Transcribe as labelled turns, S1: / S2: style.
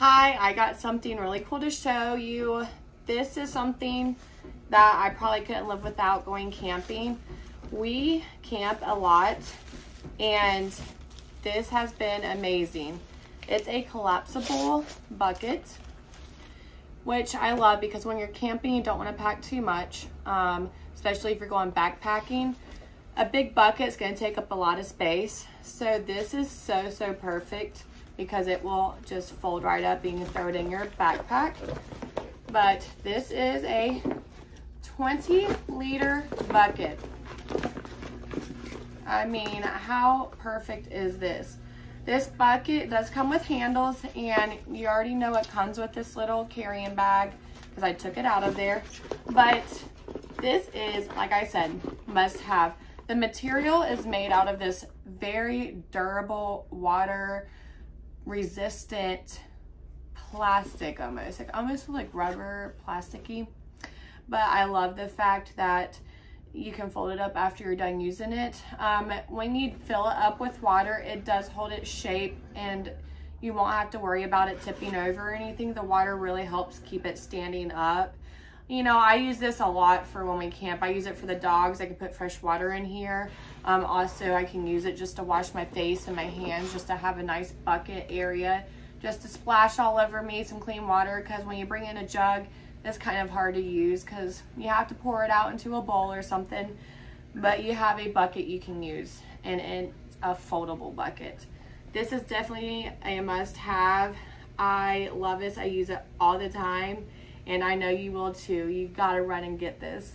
S1: Hi, I got something really cool to show you. This is something that I probably couldn't live without going camping. We camp a lot and this has been amazing. It's a collapsible bucket, which I love because when you're camping, you don't want to pack too much, um, especially if you're going backpacking. A big bucket is going to take up a lot of space. So this is so, so perfect because it will just fold right up. You can throw it in your backpack. But this is a 20 liter bucket. I mean, how perfect is this? This bucket does come with handles and you already know it comes with this little carrying bag because I took it out of there. But this is, like I said, must have. The material is made out of this very durable water resistant plastic almost, like almost like rubber plasticky. But I love the fact that you can fold it up after you're done using it. Um, when you fill it up with water, it does hold its shape and you won't have to worry about it tipping over or anything. The water really helps keep it standing up. You know, I use this a lot for when we camp. I use it for the dogs. I can put fresh water in here. Um, also, I can use it just to wash my face and my hands, just to have a nice bucket area, just to splash all over me some clean water. Because when you bring in a jug, it's kind of hard to use because you have to pour it out into a bowl or something. But you have a bucket you can use, and it's a foldable bucket. This is definitely a must-have. I love this. I use it all the time and I know you will too. You gotta run and get this.